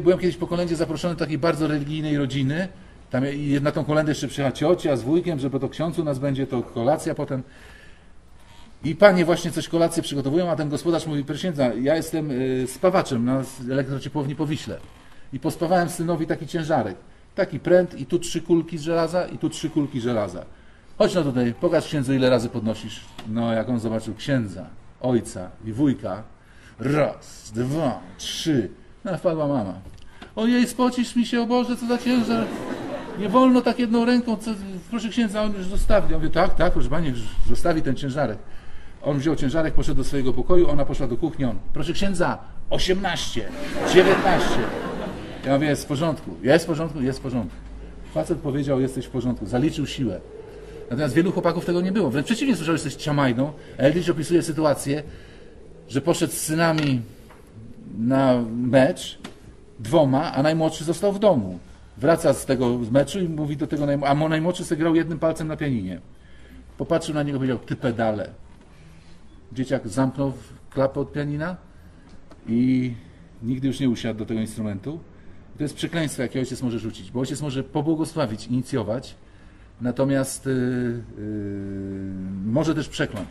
Byłem kiedyś po kolędzie zaproszony do takiej bardzo religijnej rodziny. Tam na tą kolędę jeszcze przyjechała ciocia z wujkiem, że bo to ksiądz u nas będzie, to kolacja potem. I panie właśnie coś kolację przygotowują, a ten gospodarz mówi, proszę księdza, ja jestem y, spawaczem na elektrociepłowni po Wiśle. I pospawałem synowi taki ciężarek. Taki pręt i tu trzy kulki żelaza i tu trzy kulki żelaza. Chodź no tutaj, pokaż księdzu ile razy podnosisz. No jak on zobaczył księdza, ojca i wujka. Raz, dwa, trzy. No wpadła mama. Ojej, spocisz mi się, o Boże, co za ciężar. Nie wolno tak jedną ręką, co, proszę księdza, on już zostawi. Ja mówię, tak, tak, proszę pani, już zostawi ten ciężarek. On wziął ciężarek, poszedł do swojego pokoju, ona poszła do kuchni, on, proszę księdza, 18, 19. Ja mówię, jest w porządku, jest w porządku, jest w porządku. Facet powiedział, jesteś w porządku, zaliczył siłę. Natomiast wielu chłopaków tego nie było. Wręcz przeciwnie, słyszał, że jesteś ciamajną. Eldridge opisuje sytuację, że poszedł z synami na mecz dwoma, a najmłodszy został w domu. Wraca z tego meczu i mówi do tego najmłodszego, a najmłodszy sobie grał jednym palcem na pianinie. Popatrzył na niego i powiedział, ty pedale. Dzieciak zamknął klapę od pianina i nigdy już nie usiadł do tego instrumentu. To jest przekleństwo, jakie ojciec może rzucić, bo ojciec może pobłogosławić, inicjować, natomiast yy, yy, może też przekląć.